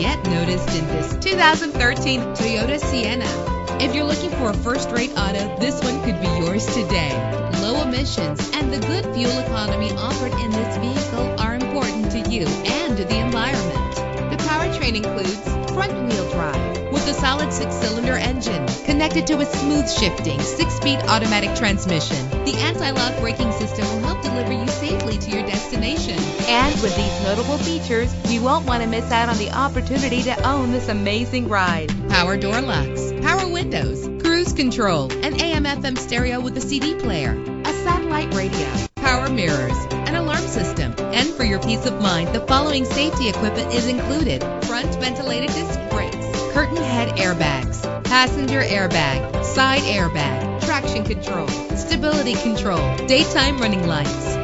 noticed in this 2013 Toyota Sienna. If you're looking for a first-rate auto, this one could be yours today. Low emissions and the good fuel economy offered in this vehicle are important to you and to the environment. The powertrain includes front-wheel drive with a solid six-cylinder engine connected to a smooth shifting six-speed automatic transmission. The anti-lock braking system destination. And with these notable features, you won't want to miss out on the opportunity to own this amazing ride. Power door locks, power windows, cruise control, an AM FM stereo with a CD player, a satellite radio, power mirrors, an alarm system. And for your peace of mind, the following safety equipment is included. Front ventilated disc brakes, curtain head airbags, passenger airbag, side airbag, traction control, stability control, daytime running lights.